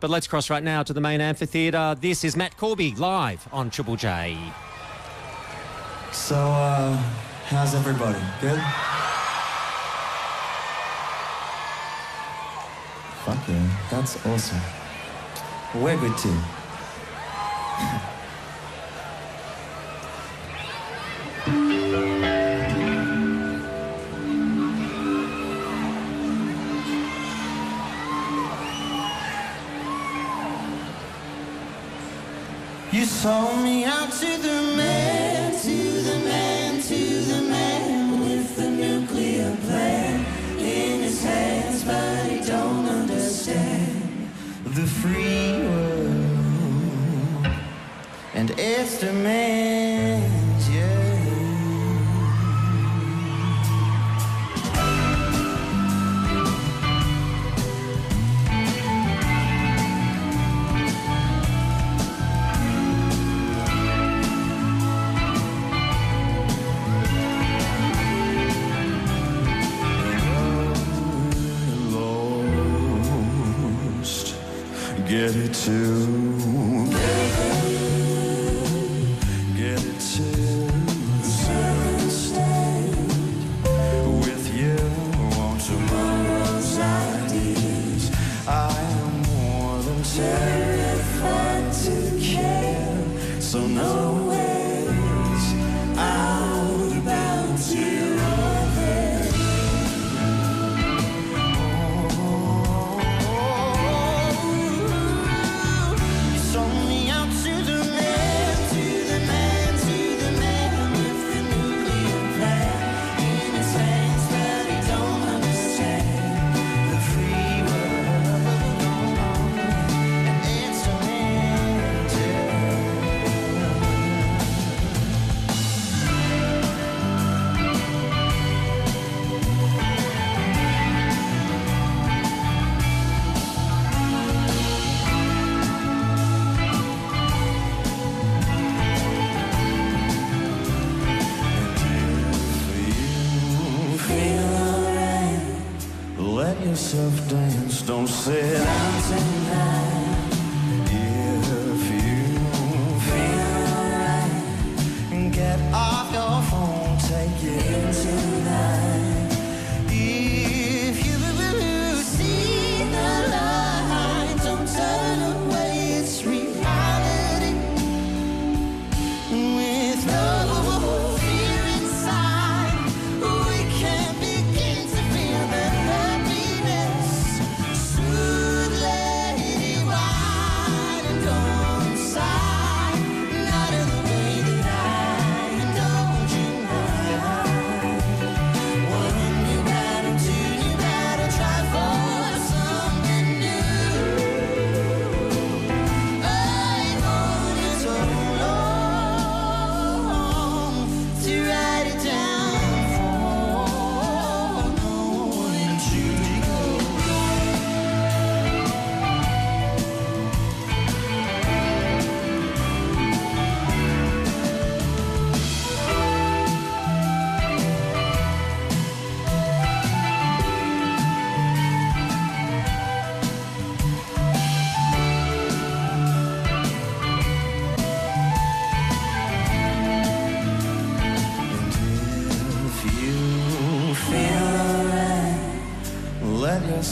But let's cross right now to the main amphitheatre. This is Matt Corby live on Triple J. So, uh, how's everybody? Good? Fuck yeah, that's awesome. We're good too. Sold me out to the man, to the man, to the man with the nuclear plan in his hands, but he don't understand the free world and it's the man.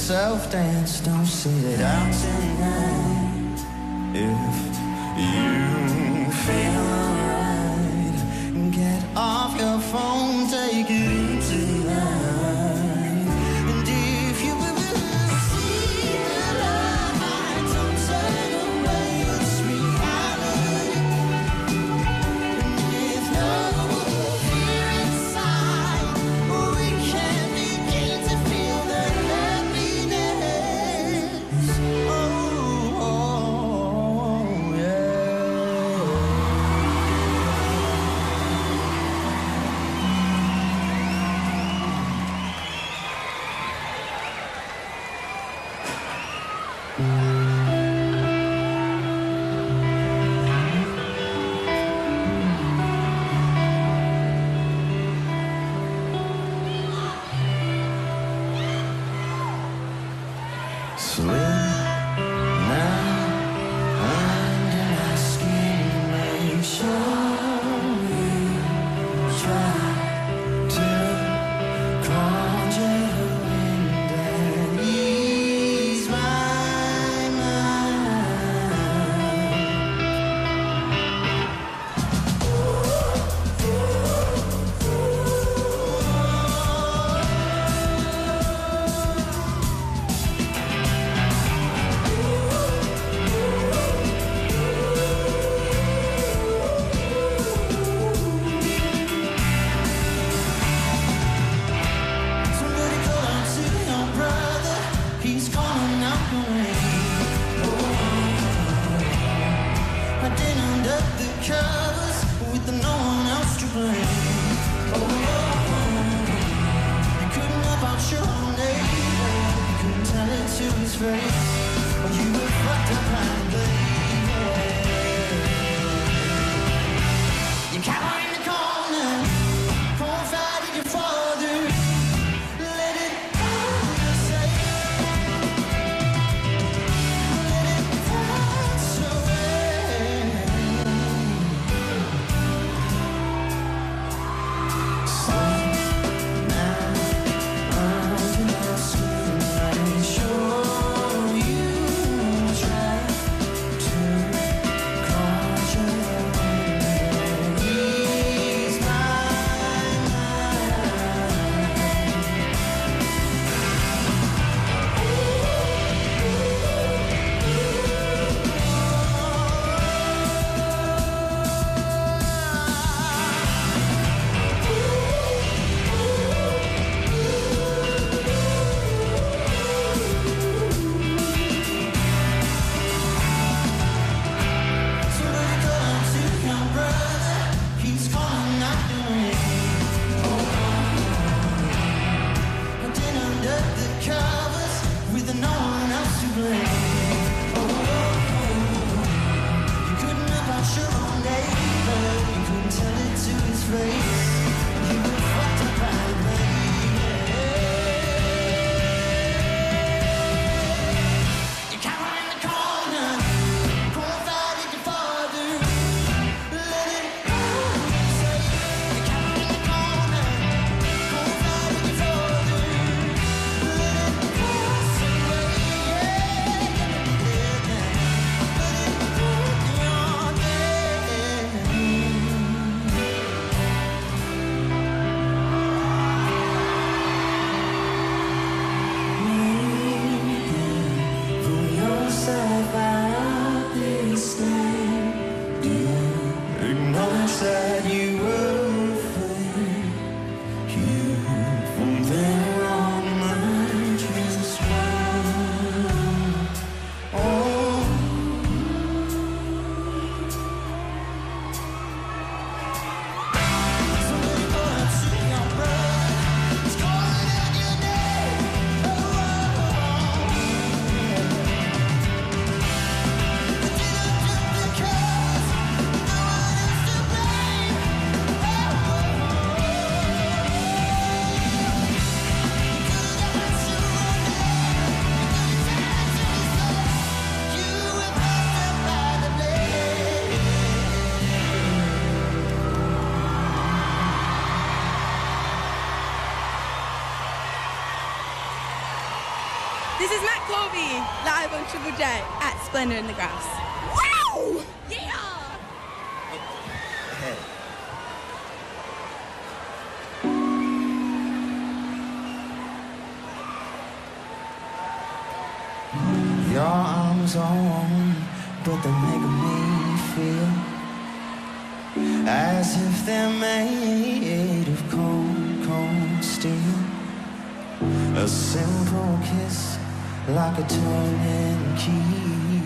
yourself dance, don't sit it out. day at Splendour in the Grass. Wow! Yeah! Your arms are warm, but they make me feel as if they're made of cold, cold steel. A simple kiss like a turning key.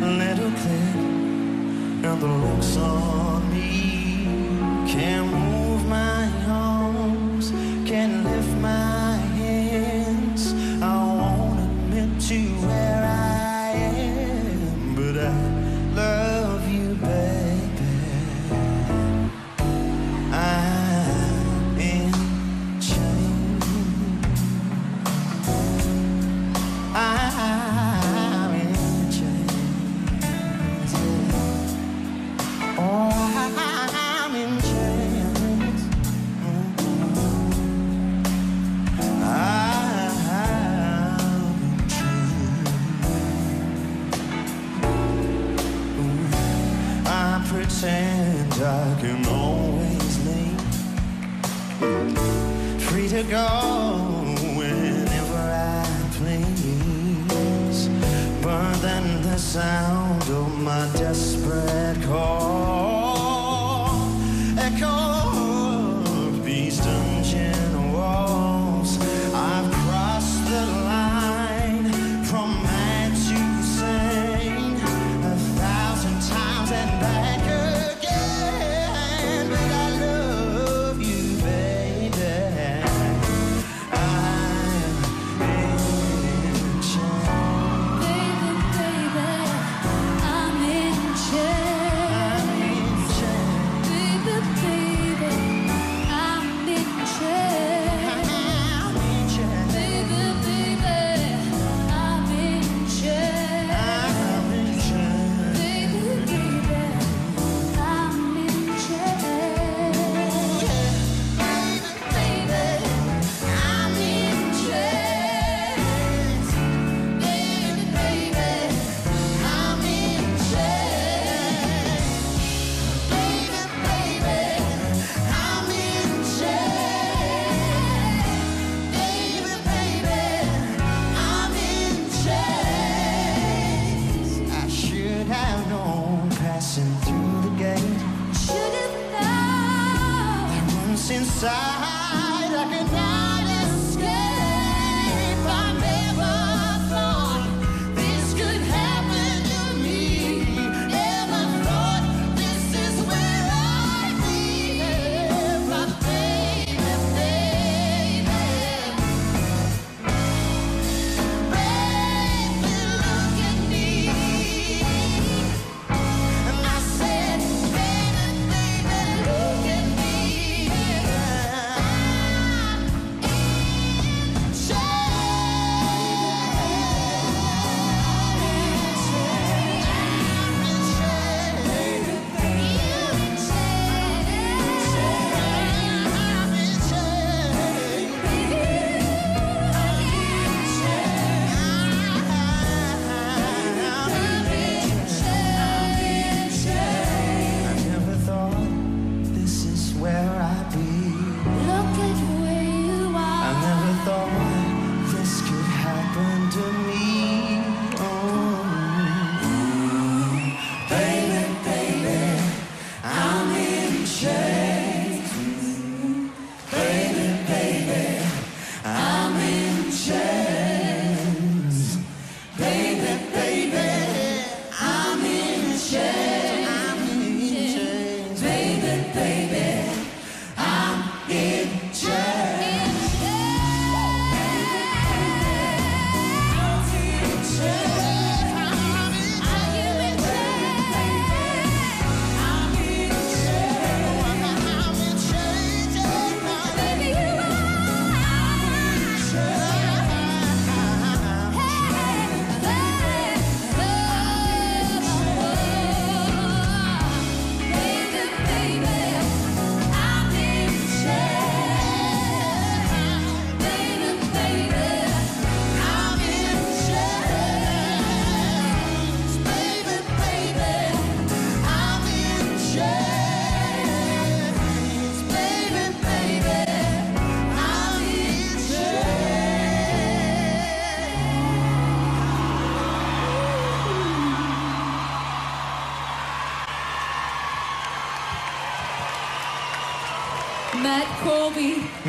Little click, and the looks on me. Can't move my arms, can't lift my whenever I please, but then the sound.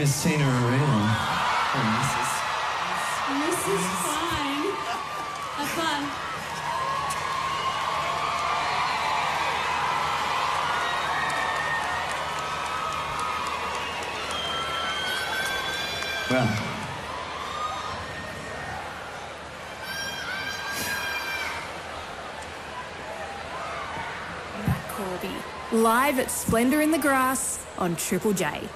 Matt Corby. Miss Tina Arena. Oh, Mrs. Mrs. Fine. Have fun. Well, Matt Corby. Live at Splendour in the Grass on Triple J.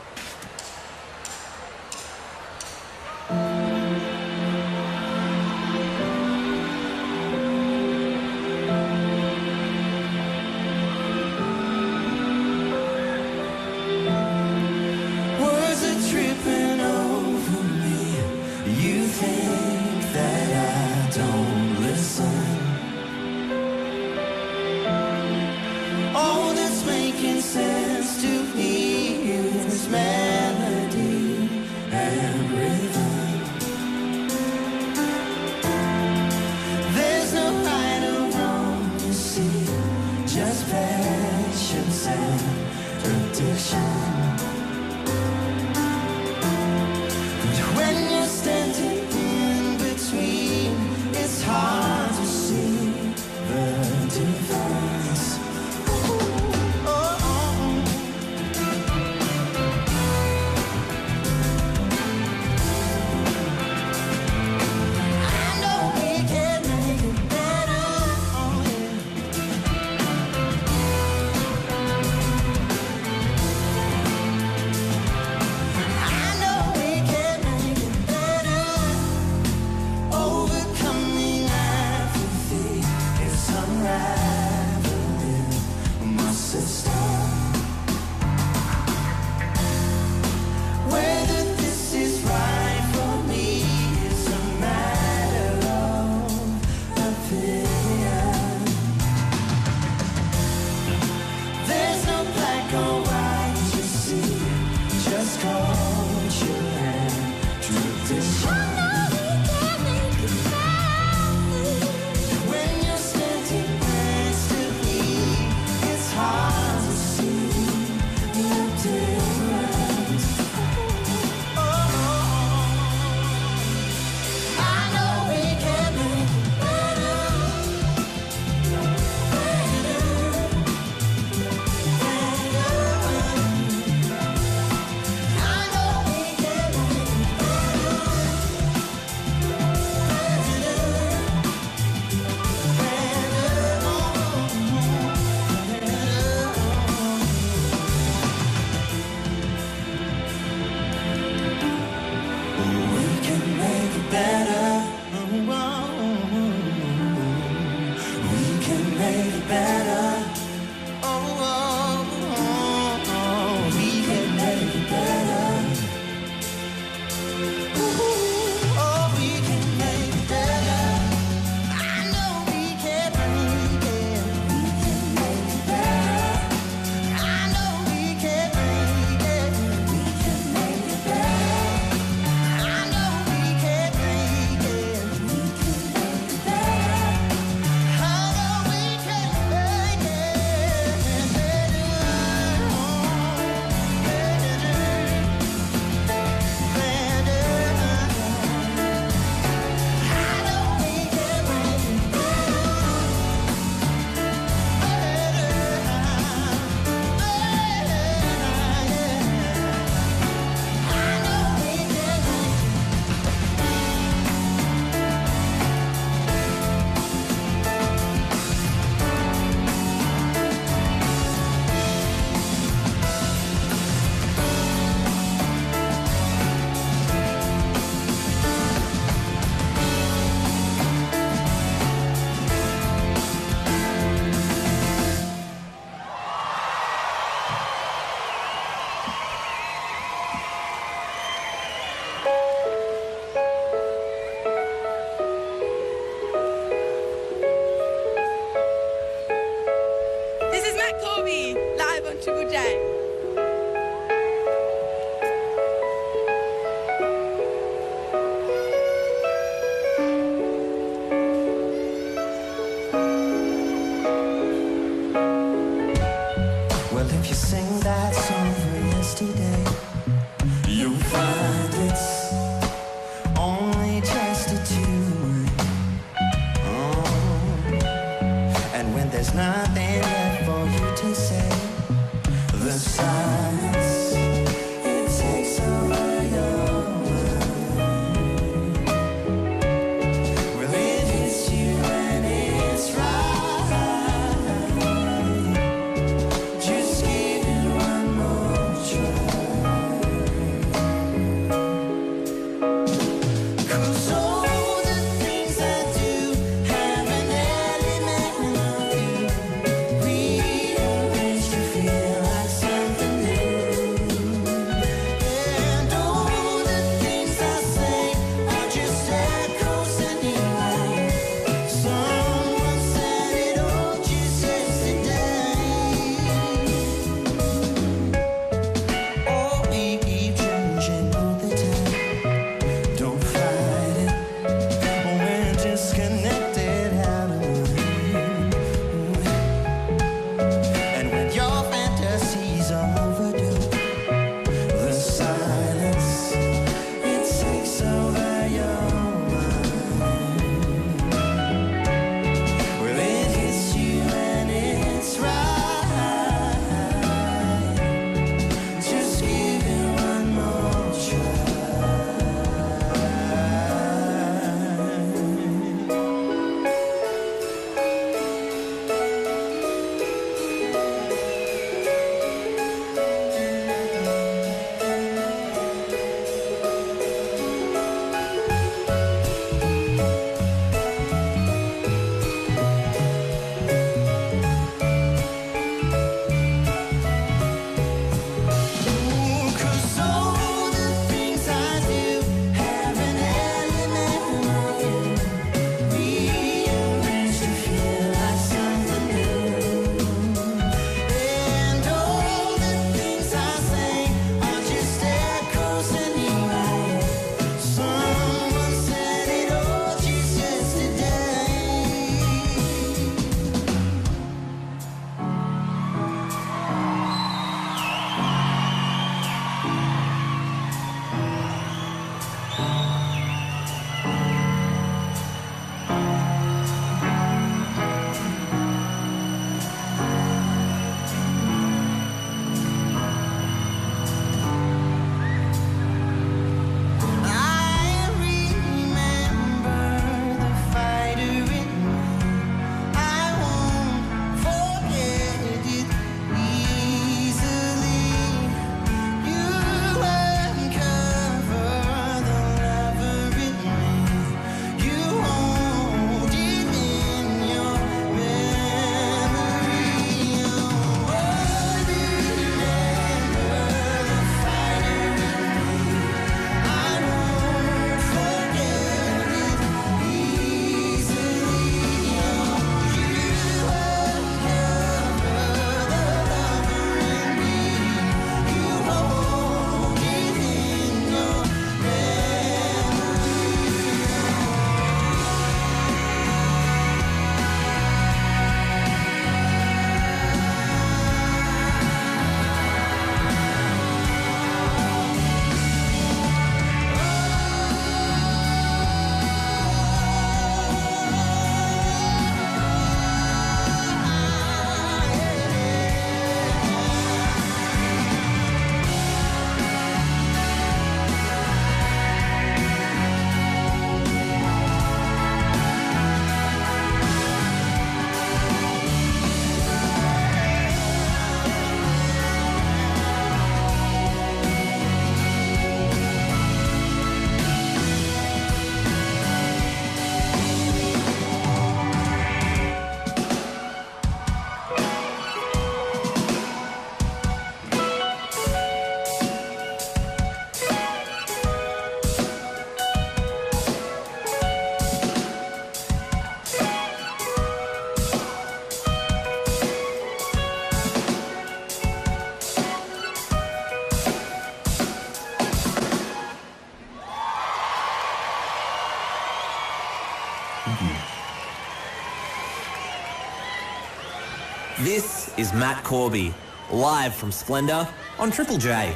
is Matt Corby, live from Splendour on Triple J.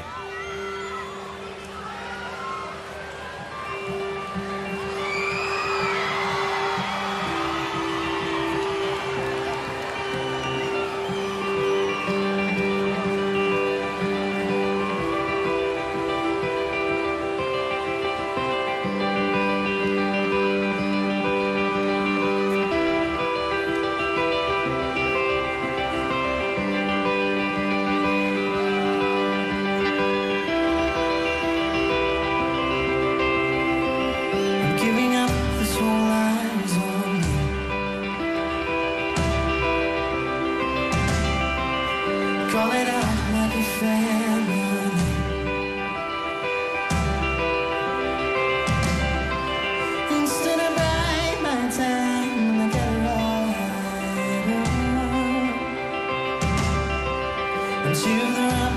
to the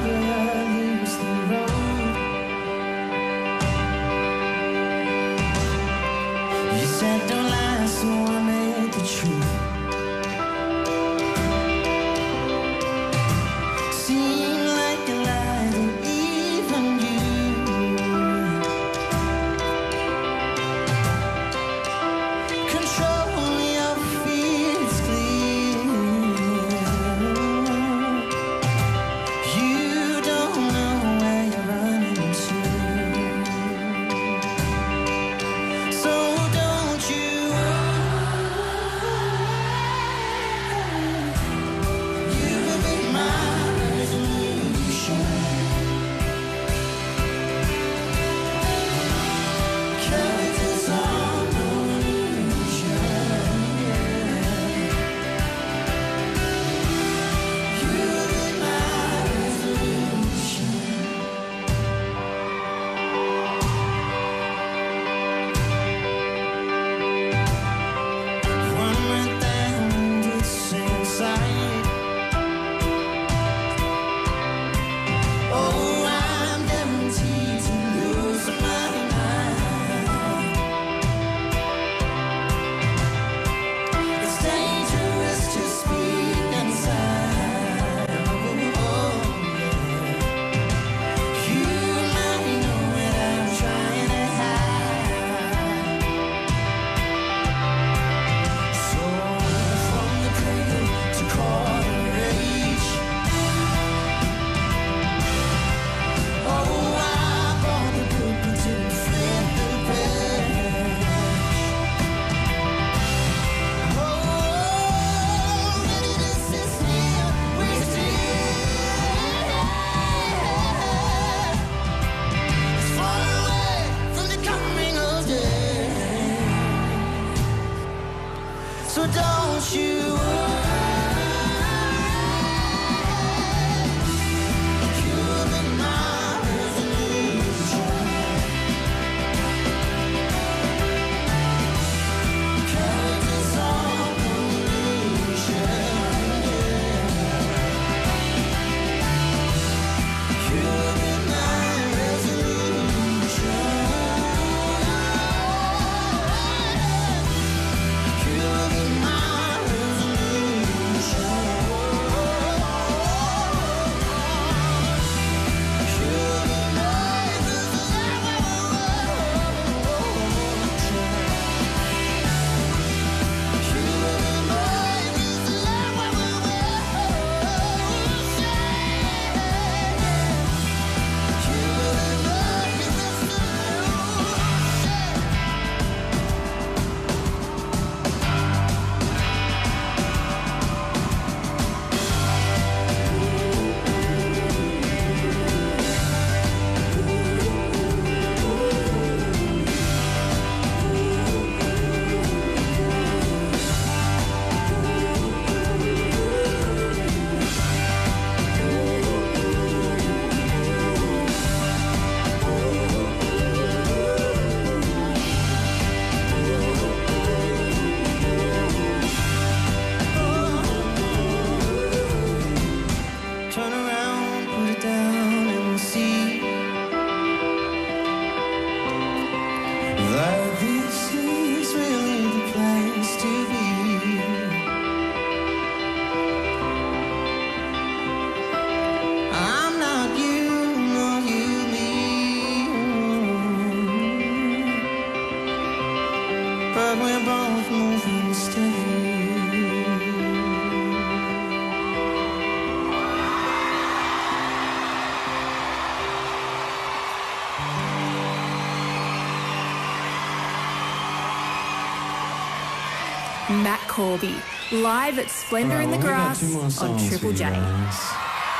Matt Corby, live at Splendour right, in the well, Grass on Triple J.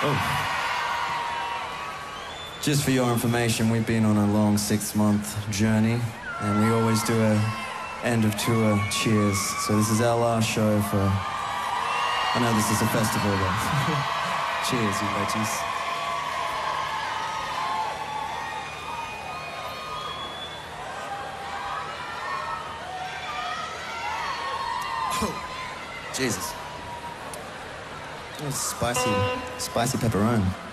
Oh. Just for your information, we've been on a long six month journey and we always do a end of tour cheers. So this is our last show for. I know this is a festival, but cheers, you veggies. Jesus. Oh, spicy, spicy pepperoni.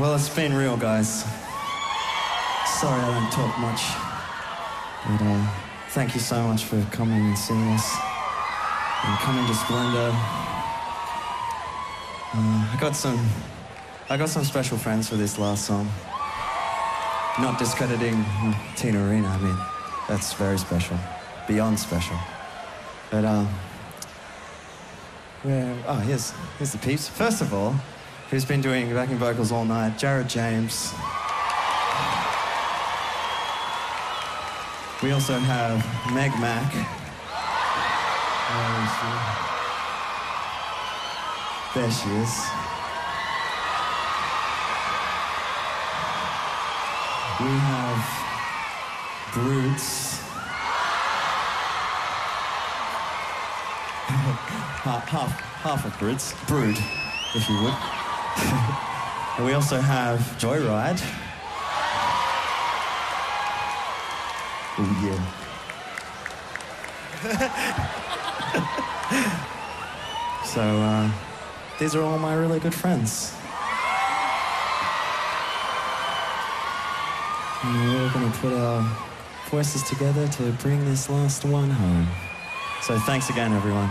Well, it's been real, guys. Sorry I don't talk much. But uh, thank you so much for coming and seeing us. And coming to Splendour. Uh, I got some... I got some special friends for this last song. Not discrediting Tina Arena, I mean, that's very special. Beyond special. But, um... Uh, where... Oh, here's, here's the peeps. First of all, who's been doing backing vocals all night, Jared James. We also have Meg Mac. There she is. We have Brutes. half, half, half of Brutes. Brood, if you would and we also have Joyride. Oh, yeah. so, uh, these are all my really good friends. And we're all going to put our voices together to bring this last one home. So, thanks again, everyone.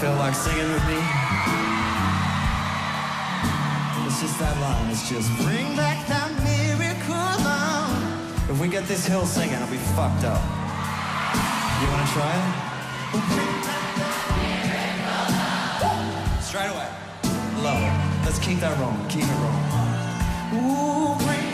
feel like singing with me? It's just that line. It's just bring back that miracle on. If we get this hill singing, I'll be fucked up. You wanna try it? Straight away. Love it. Let's keep that rolling. Keep it rolling. Ooh, bring